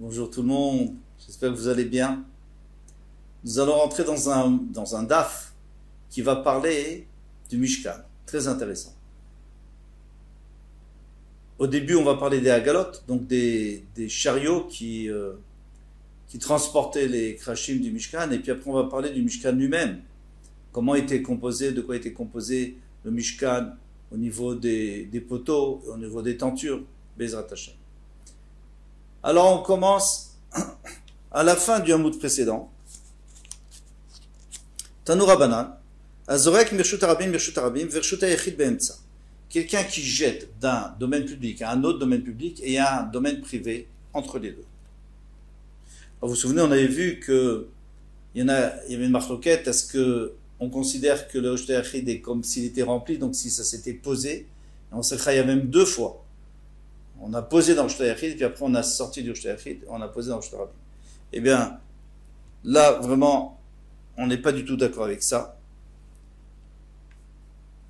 Bonjour tout le monde, j'espère que vous allez bien. Nous allons rentrer dans un, dans un DAF qui va parler du Mishkan. Très intéressant. Au début, on va parler des agalotes, donc des, des chariots qui, euh, qui transportaient les krashim du Mishkan, et puis après, on va parler du Mishkan lui-même. Comment était composé, de quoi était composé le Mishkan au niveau des, poteaux, au niveau des tentures, Bezrat Hashem. Alors, on commence à la fin du Hamoud précédent. Tanoura Banan, Azorek Mirshut Arabim, Mirshut Arabim, Vershut quelqu'un qui jette d'un domaine public à un autre domaine public et à un domaine privé entre les deux. vous vous souvenez, on avait vu que il y, y avait une marloquette, est-ce que on considère que le Roshta est comme s'il était rempli, donc si ça s'était posé, on s'est a même deux fois. On a posé dans Roshta puis après on a sorti du Roshta on a posé dans Roshta Eh bien, là, vraiment, on n'est pas du tout d'accord avec ça.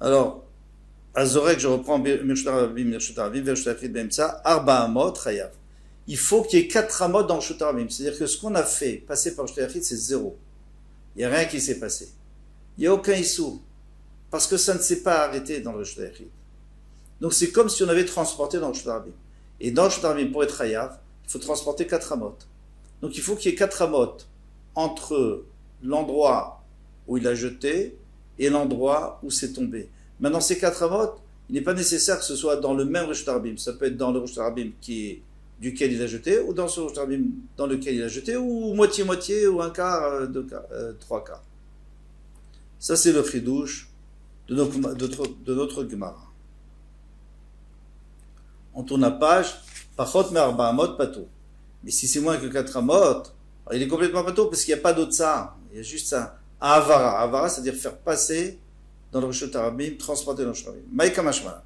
Alors, Azorek, je reprends Arba Amot, Chayav. Il faut qu'il y ait quatre Amot dans le Shutarabim. C'est-à-dire que ce qu'on a fait, passer par le c'est zéro. Il n'y a rien qui s'est passé. Il n'y a aucun issou. Parce que ça ne s'est pas arrêté dans le Shutarabim. Donc c'est comme si on avait transporté dans le Shutarabim. Et dans le Shutarabim, pour être Chayav, il faut transporter quatre Amot. Donc il faut qu'il y ait quatre Amot entre l'endroit où il a jeté et l'endroit où c'est tombé. Maintenant, ces quatre amot, il n'est pas nécessaire que ce soit dans le même Rosh Ça peut être dans le est duquel il a jeté, ou dans ce Rosh dans lequel il a jeté, ou moitié-moitié, ou un quart, euh, deux quarts, euh, trois quarts. Ça, c'est le chidouche de notre, de. On tourne la page, Pachot Merba Amot Pato. Mais si c'est moins que quatre amot, il est complètement pato parce qu'il n'y a pas d'autre ça. Il y a juste ça. Avara. Avara, c'est-à-dire faire passer dans le Rishut Arabim, transporter dans le Rishut Arabim.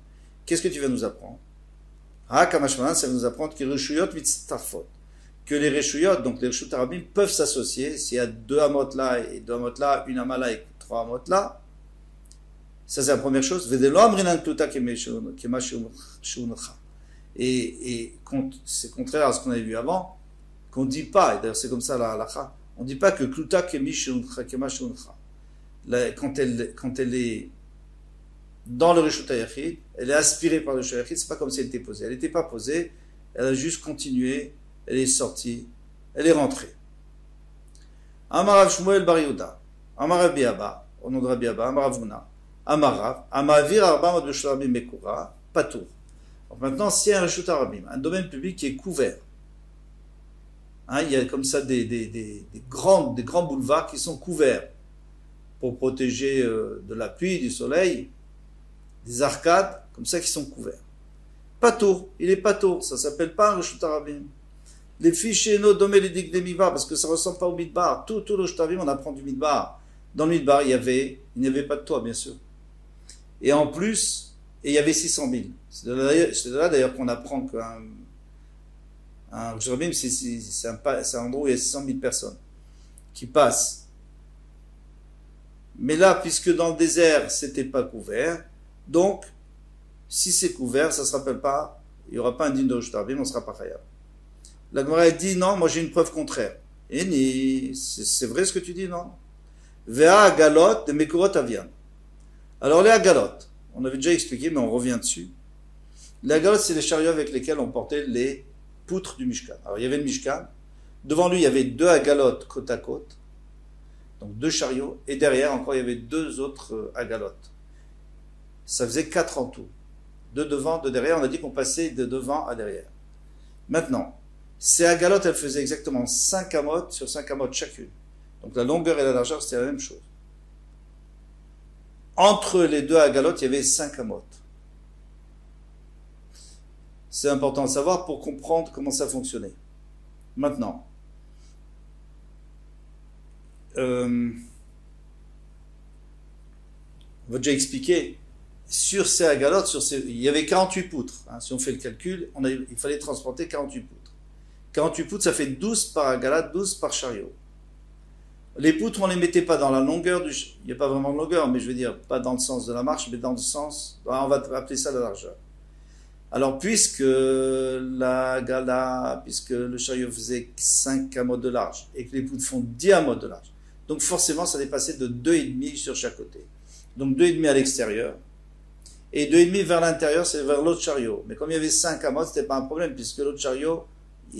Qu'est-ce que tu vas nous apprendre? Ha Kamashmalan, ça va nous apprendre que Rishuyot mitztafot. Que les Rishuyot, donc les Rishut Arabim, peuvent s'associer. S'il y a deux Amot là et deux Amot là, une Amala et là, ça c'est la première chose. Et, et c'est contraire à ce qu'on avait vu avant, qu'on ne dit pas, et d'ailleurs c'est comme ça la halakha, on ne dit pas que Kluta quand elle, quand elle est dans le Rishut elle est aspirée par le Rishut ce c'est pas comme si elle était posée. Elle n'était pas posée, elle a juste continué, elle est sortie, elle est rentrée. Amarav Shmuel Bar Yehuda, Amarav Biaba, au nom de Rabbi Abba, de Mekura, Patour. Maintenant, a un Rishut un domaine public qui est couvert, hein, il y a comme ça des, des, des, grands, des grands boulevards qui sont couverts pour protéger euh, de la pluie, du soleil, des arcades, comme ça qui sont couverts. Patour, il est patour, ça s'appelle pas un Rishut Les fichiers no domé les parce que ça ressemble pas au midbar. Tout, tout le on apprend du midbar. Dans le midbar, il y avait, il n'y avait pas de toit, bien sûr. Et en plus, il y avait 600 000. C'est de là, d'ailleurs qu'on apprend qu'un un c'est un, endroit où il y a 600 000 personnes qui passent mais là, puisque dans le désert, c'était pas couvert, donc, si c'est couvert, ça se rappelle pas, il n'y aura pas un digne de on ne sera pas khayab. La Gemara dit non, moi j'ai une preuve contraire. Et c'est vrai ce que tu dis, non? Vea galot de mekurot avian. Alors les galot, on avait déjà expliqué, mais on revient dessus. Les galot, c'est les chariots avec lesquels on portait les poutres du Mishkan. Alors il y avait le Mishkan. Devant lui, il y avait deux agalotes côte à côte donc deux chariots, et derrière encore il y avait deux autres euh, agalotes. Ça faisait quatre en tout. Deux devant, deux derrière. On a dit qu'on passait de devant à derrière. Maintenant, ces agalotes, elles faisaient exactement cinq amotes sur cinq amotes chacune. Donc la longueur et la largeur, c'était la même chose. Entre les deux agalotes, il y avait cinq amotes. C'est important de savoir pour comprendre comment ça fonctionnait. Maintenant, euh, on va déjà expliquer, sur ces agalotes, il y avait 48 poutres. Hein. si on fait le calcul, il fallait transporter 48 poutres. 48 poutres, ça fait 12 par agalate, 12 par chariot. Les poutres, on les mettait pas dans la longueur du... Il n'y a pas vraiment de longueur, mais je veux dire, pas dans le sens de la marche, mais dans le sens... On va appeler ça la largeur. Alors, puisque la gala, puisque le chariot faisait 5 amotes de large et que les poutres font 10 amotes de large, donc forcément, ça dépassait de 2,5 sur chaque côté. Donc 2,5 à l'extérieur. Et 2,5 vers l'intérieur, c'est vers l'autre chariot. Mais comme il y avait 5 amotes, c'était pas un problème, puisque l'autre chariot,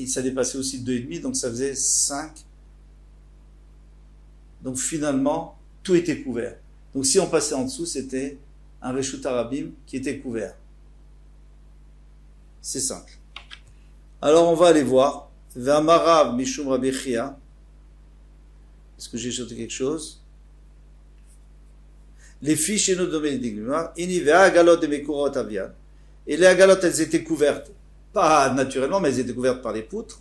ça dépassait aussi de 2,5, donc ça faisait 5. Donc finalement, tout était couvert. Donc si on passait en dessous, c'était un Reshut Arabim qui était couvert. C'est simple. Alors on va aller voir. V'amarav mishum Rabbi Est-ce que j'ai jeté quelque chose? Les filles chez nous de. Et les agalotes, elles étaient couvertes. Pas naturellement, mais elles étaient couvertes par les poutres.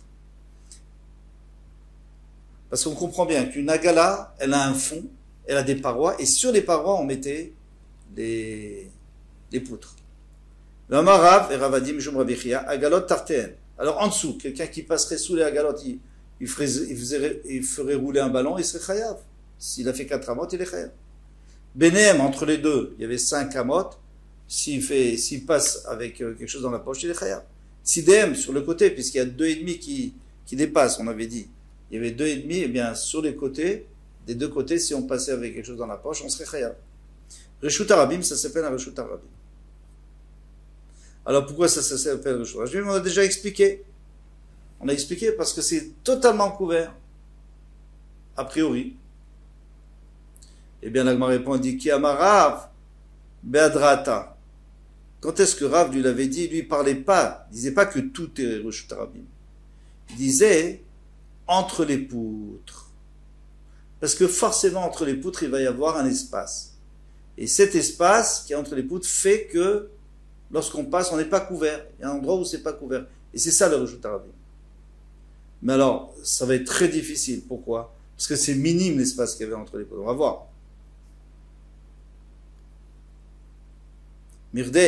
Parce qu'on comprend bien qu'une agala, elle a un fond, elle a des parois, et sur les parois, on mettait les, les poutres. L'amarav et Ravadim Jumrabichia, agalot tartéen. Alors en dessous, quelqu'un qui passerait sous les agalotes, il, il, ferait, il, ferait rouler un ballon, il serait chayav. S'il a fait quatre amotes, il est chayav. Benem, entre les deux, il y avait cinq amotes. S'il fait, s'il passe avec euh, quelque chose dans la poche, il est chayav. Sidem, sur le côté, puisqu'il y a deux et demi qui, qui dépassent, on avait dit. Il y avait deux et demi, et eh bien, sur les côtés, des deux côtés, si on passait avec quelque chose dans la poche, on serait chayav. Reshut Arabim, ça s'appelle un Reshut Arabim. Alors pourquoi ça, s'appelle Reshut Arabim? On a déjà expliqué. On a expliqué parce que c'est totalement couvert, a priori. Eh bien, l'Agma répond, dit, Ki amarav beadrata. Quand est-ce que Rav lui l'avait dit? Lui, il parlait pas, il disait pas que tout est Reshut Arabim. Il disait, entre les poutres. Parce que forcément, entre les poutres, il va y avoir un espace. Et cet espace qui est entre les poutres fait que lorsqu'on passe, on n'est pas couvert. Il y a un endroit où c'est pas couvert. Et c'est ça le Rejut Arabim. Mais alors, ça va être très difficile. Pourquoi? Parce que c'est minime l'espace qu'il y avait entre les poutres. On va voir. Mirde,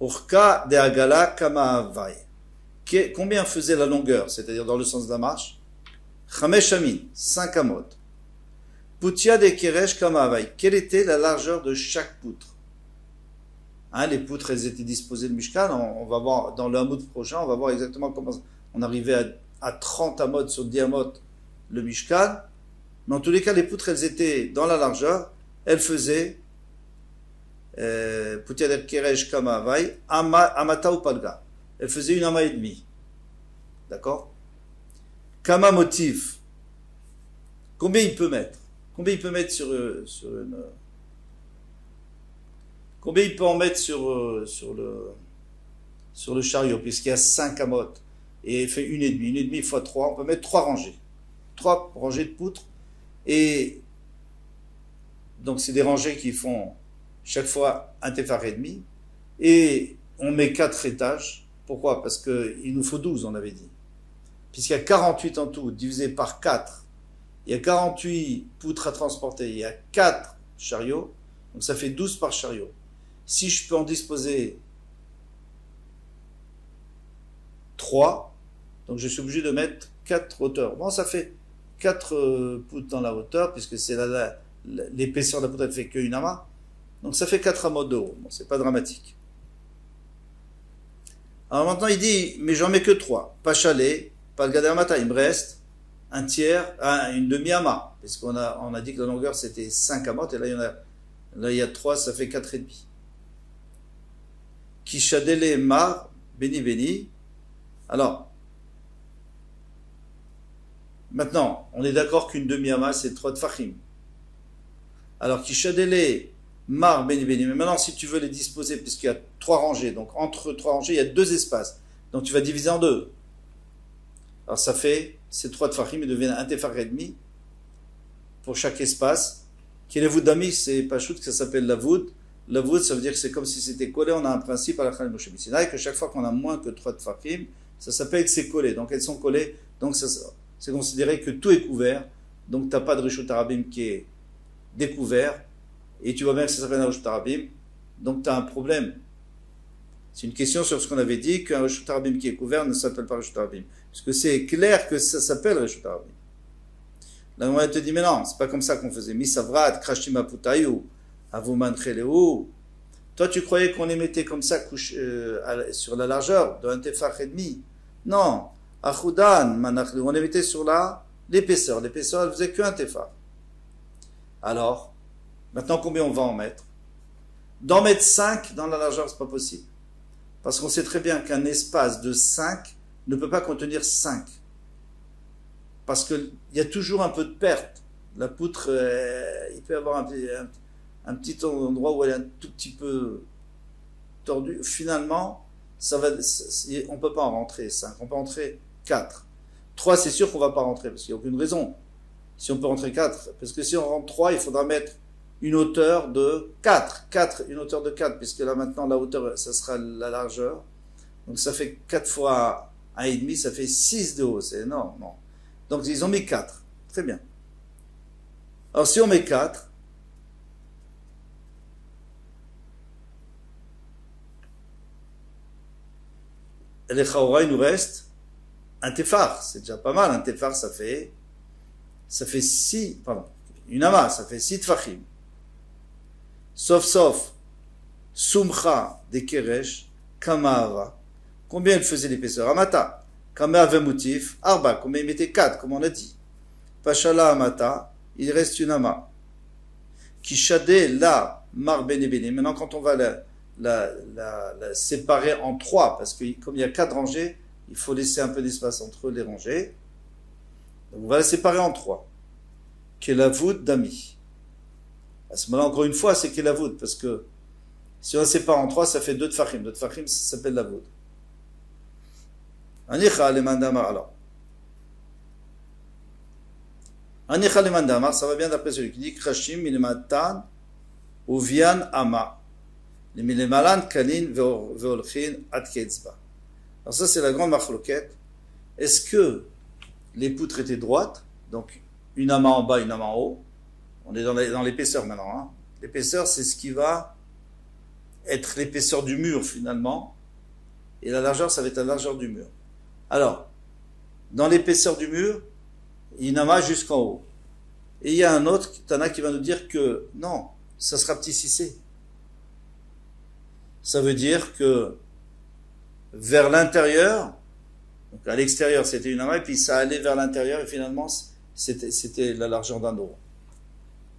Urka de Agala Kama Combien faisait la longueur, c'est-à-dire dans le sens de la marche? Chamesh Amin, 5 amot. Poutia de Keresh Kamavai. Quelle était la largeur de chaque poutre? Hein, Les poutres, elles étaient disposées de Mishkan. On, va voir dans le Hamoud prochain, on va voir exactement comment on arrivait à, 30 amot sur 10 amot le Mishkan. Mais en tous les cas, les poutres, elles étaient dans la largeur. Elles faisaient euh, Poutia de Keresh Kamavai, Amata ou Palga. Elles faisaient une ama et demie. D'accord? Kama motif. Combien il peut mettre? Combien il peut mettre sur, euh, sur une... Euh, combien il peut en mettre sur, euh, sur, le, sur le chariot, puisqu'il y a 5 amotes, et il fait une et demie, une et demie fois 3, on peut mettre trois rangées. Trois rangées de poutres, et donc c'est des rangées qui font chaque fois un téphare et demi, et on met quatre étages. Pourquoi? Parce qu'il nous faut 12, on avait dit. Puisqu'il y a 48 en tout, divisé par 4, il y a 48 poutres à transporter, il y a 4 chariots, donc ça fait 12 par chariot. Si je peux en disposer 3, donc je suis obligé de mettre 4 hauteurs. Bon, ça fait 4 euh, poutres dans la hauteur, puisque c'est l'épaisseur de la poutre, elle fait qu'une amas. Donc ça fait 4 amas de haut. Bon, c'est pas dramatique. Alors maintenant, il dit, mais j'en mets que 3. Pas chalet, me reste un tiers, une demi-ama, puisqu'on a, on a dit que la longueur c'était 5 amotes, et là il y en a, là il y a 3, ça fait 4 et demi. Kishadele mar, béni béni. Alors, maintenant, on est d'accord qu'une demi-ama c'est 3 de fachim. Alors, Kishadele mar, béni béni. Mais maintenant, si tu veux les disposer, puisqu'il y a 3 rangées, donc entre 3 rangées, il y a 2 espaces. Donc tu vas diviser en deux. Alors ça fait, ces trois tfachim ils deviennent un tefar et demi pour chaque espace. Qui est le voudami, c'est que ça s'appelle la voûte. La voûte, ça veut dire que c'est comme si c'était collé. On a un principe à la Khalil Moshe et que chaque fois qu'on a moins que trois tfachim, ça s'appelle que c'est collé. Donc elles sont collées. Donc c'est considéré que tout est couvert. Donc tu n'as pas de rishut arabim qui est découvert. Et tu vois bien que ça s'appelle un rishut arabim. Donc tu as un problème. C'est une question sur ce qu'on avait dit, qu'un rishut arabim qui est couvert ne s'appelle pas rishut arabim. Parce que c'est clair que ça s'appelle Reshut Arabim. La on te dit, mais non, c'est pas comme ça qu'on faisait. Misavrat, Krashima Putayu, Avuman Cheleu, Toi, tu croyais qu'on les mettait comme ça euh, sur la largeur d'un tefach et demi Non. Achudan, on les mettait sur la l'épaisseur. L'épaisseur, elle faisait qu'un tefach. Alors, maintenant, combien on va en mettre? D'en mettre 5 dans la largeur, c'est pas possible. Parce qu'on sait très bien qu'un espace de 5 ne peut pas contenir 5. Parce qu'il y a toujours un peu de perte. La poutre, euh, il peut y avoir un, petit endroit où elle est un tout petit peu tordue. Finalement, ça va, on ne peut pas en rentrer 5, on peut rentrer 4. 3, c'est sûr qu'on ne va pas rentrer, parce qu'il n'y a aucune raison. Si on peut rentrer 4, parce que si on rentre 3, il faudra mettre une hauteur de 4. 4, une hauteur de 4, puisque là maintenant la hauteur, ça sera la largeur. Donc ça fait 4 fois 1,5, ça fait 6 de haut, c'est énorme. Non. Donc ils ont mis 4. Très bien. Alors si on met 4, les il nous reste un tefar. C'est déjà pas mal. Un tefar, ça fait, ça fait 6, pardon, une ama, ça fait 6 tfachim. Sauf, sauf, sumcha de keresh, kamara. Combien il faisait l'épaisseur Amata. Kama motif, arba. Combien il mettait? 4, comme on a dit. Pashala amata, il reste une ama. Kishade la mar benebene. Maintenant, quand on va la, la, la, séparer en trois, parce que comme il y a quatre rangées, il faut laisser un peu d'espace entre les rangées. Donc on va la séparer en trois. la voûte d'ami. À ce moment-là, encore une fois, c'est la voûte, parce que si on sépare en trois, ça fait deux de fachim. Deux de fachim, ça s'appelle la voûte. Anicha le mandamar, alors. Anicha le mandamar, ça va bien d'après celui qui dit Krashim milmatan uvian ama. kalin veolchin ad Alors ça, c'est la grande marloquette. Est-ce que les poutres étaient droites? Donc, une ama en bas, une ama en haut. On est dans l'épaisseur maintenant. Hein. L'épaisseur, c'est ce qui va être l'épaisseur du mur finalement. Et la largeur, ça va être la largeur du mur. Alors, dans l'épaisseur du mur, il y en a jusqu'en haut. Et il y a un autre, Tana, qui va nous dire que non, ça sera petit cissé. Ça veut dire que vers l'intérieur, donc à l'extérieur c'était une ama, et puis ça allait vers l'intérieur, et finalement c'était la largeur d'un euro.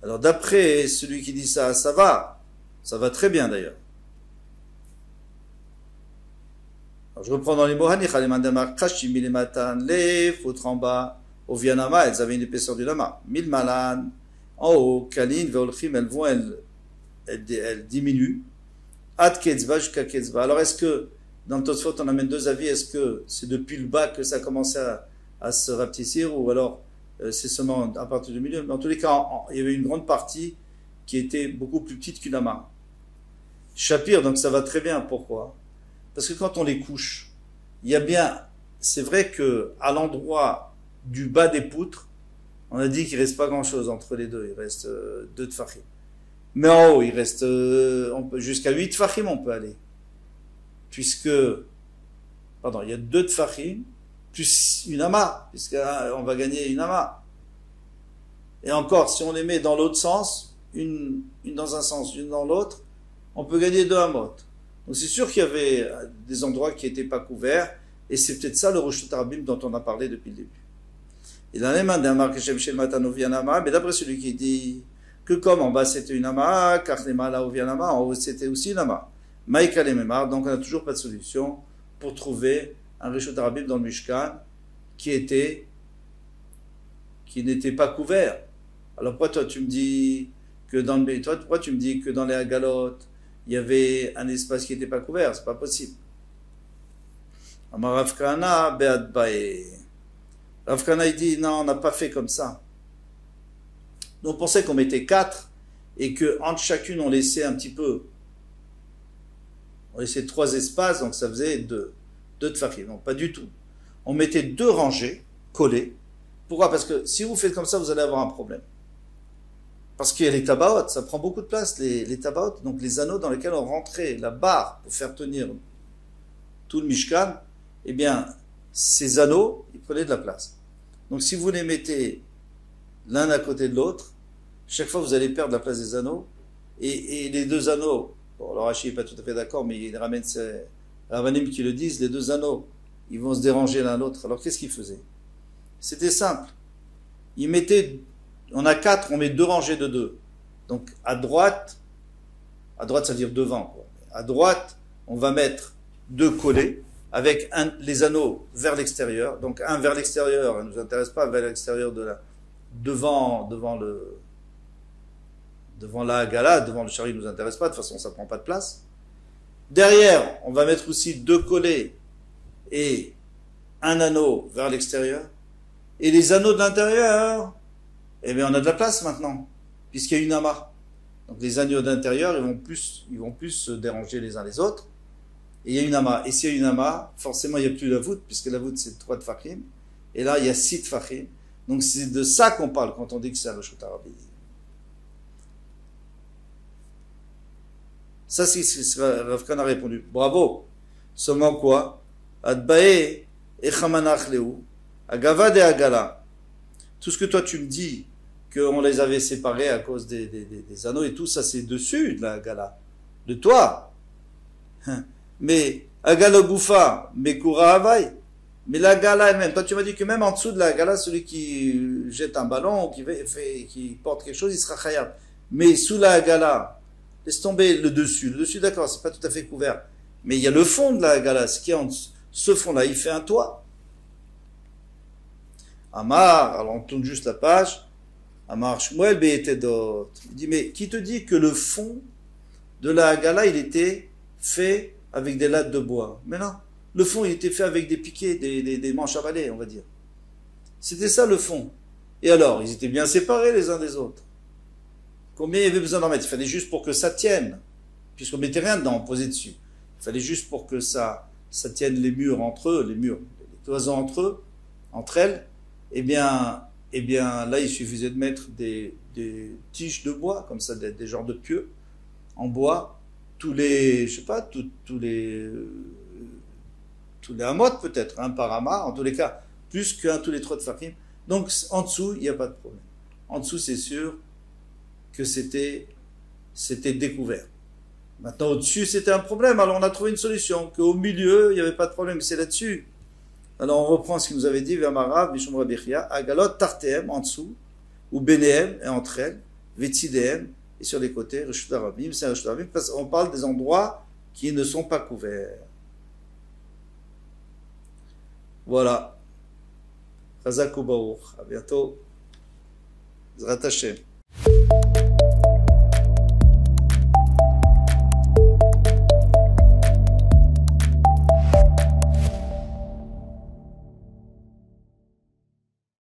Alors d'après celui qui dit ça, ça va, ça va très bien d'ailleurs. je reprends dans les mots foutre en bas, au Vianama, elles avaient une épaisseur du lama. Mil malan, en haut, kalin, veolchim, elles vont, elles, elles, diminuent. Ad ketzba jusqu'à ketzba. Alors est-ce que, dans le Tosfot, on amène deux avis, est-ce que c'est depuis le bas que ça a commencé à, à se rapetissir, ou alors c'est seulement à partir du milieu Dans tous les cas, il y avait une grande partie qui était beaucoup plus petite qu'une ama. Shapir, donc ça va très bien. Pourquoi? Parce que quand on les couche, il y a bien, c'est vrai que à l'endroit du bas des poutres, on a dit qu'il reste pas grand chose entre les deux, il reste euh, deux tfachim. Mais en haut, il reste euh, jusqu'à huit tfachim, on peut aller. Puisque, pardon, il y a deux tfachim, plus une ama, puisqu'on euh, va gagner une ama. Et encore, si on les met dans l'autre sens, une, dans un sens, une dans l'autre, on peut gagner deux amotes. Donc c'est sûr qu'il y avait euh, des endroits qui n'étaient pas couverts, et c'est peut-être ça le Rosh dont on a parlé depuis le début. Et dans les mains d'un Markeshem Shel Matanovianama, mais d'après celui qui dit que comme en bas c'était une ama, Karnema la Ovianama, en haut c'était aussi une ama. Maïka donc on n'a toujours pas de solution pour trouver un Rosh Arabim dans le Mishkan qui était, qui n'était pas couvert. Alors pourquoi toi tu me dis que dans le, toi, pourquoi tu me dis que dans les Agalotes, il y avait un espace qui n'était pas couvert, c'est pas possible. Ravkana il dit non, on n'a pas fait comme ça. Donc on pensait qu'on mettait quatre et que entre chacune on laissait un petit peu. On laissait trois espaces, donc ça faisait deux. De Non, pas du tout. On mettait deux rangées collées. Pourquoi? Parce que si vous faites comme ça, vous allez avoir un problème. Parce qu'il y a les tabaot, ça prend beaucoup de place, les, les donc les anneaux dans lesquels on rentrait la barre pour faire tenir tout le Mishkan, eh bien, ces anneaux, ils prenaient de la place. Donc si vous les mettez l'un à côté de l'autre, chaque fois vous allez perdre la place des anneaux, et, les deux anneaux Bon, alors n'est pas tout à fait d'accord, mais il ramène ses Ravanim qui le disent, les deux anneaux, ils vont se déranger l'un l'autre. Alors qu'est-ce qu'il faisait C'était simple. Il mettait, on a quatre, on met deux rangées de deux. Donc à droite, à droite ça veut dire devant. À droite, on va mettre deux collets avec les anneaux vers l'extérieur. Donc un vers l'extérieur, ne nous intéresse pas vers l'extérieur de la, devant, devant le, devant la gala, devant le chariot, ne nous intéresse pas. De toute façon, ça prend pas de place. Derrière, on va mettre aussi deux collets et un anneau vers l'extérieur. Et les anneaux de l'intérieur, eh bien, on a de la place maintenant, puisqu'il y a une amas. Donc les anneaux d'intérieur, ils vont plus, ils vont plus se déranger les uns les autres. Et il y a une amas. Et s'il y a une amas, forcément, il n'y a plus la voûte, puisque la voûte, c'est trois de. Et là, il y a six de. Donc c'est de ça qu'on parle quand on dit que c'est un Roshot Ça, c'est ce que Rav a répondu. Bravo. Seulement quoi? Adbae agava de agala. Tout ce que toi tu me dis, qu'on les avait séparés à cause des, des, des, anneaux et tout, ça c'est dessus de la gala. De toi. Hein. Mais agala goufa, mekura havai. Mais la gala elle-même, toi tu m'as dit que même en dessous de la gala, celui qui jette un ballon, qui, fait, qui porte quelque chose, il sera khayab. Mais sous la gala, laisse tomber le dessus. Le dessus, d'accord, c'est pas tout à fait couvert. Mais il y a le fond de la gala, ce qui est en ce fond-là, il fait un toit. Amar, alors on tourne juste la page. Amar Shmuel d'autres. Il dit, mais qui te dit que le fond de la gala, il était fait avec des lattes de bois? Mais non. Le fond, il était fait avec des piquets, des, manches à balai, on va dire. C'était ça le fond. Et alors, ils étaient bien séparés les uns des autres. Combien il y avait besoin d'en mettre? Il fallait juste pour que ça tienne, puisqu'on mettait rien dedans, on posait dessus. Il fallait juste pour que ça, ça tienne les murs entre eux, les murs, les cloisons entre eux, entre elles. Eh bien, eh bien, là, il suffisait de mettre des, tiges de bois, comme ça, des, des genres de pieux, en bois, tous les, je sais pas, tous les tous les amotes peut-être, un amas, en tous les cas, plus qu'un tous les trois de fakim. Donc en dessous, il n'y a pas de problème. En dessous, c'est sûr que c'était c'était découvert. Maintenant, au-dessus, c'était un problème. Alors, on a trouvé une solution. Qu'au milieu, il n'y avait pas de problème. C'est là-dessus. Alors, on reprend ce qu'il nous avait dit, Vermarav, Mishum Rabichia, Agalot, Tartem, en dessous, ou Benehem, et entre elles, Vetsidem, et sur les côtés, Rishut c'est Rishut parce qu'on parle des endroits qui ne sont pas couverts. Voilà. Chazak À bientôt. Zrat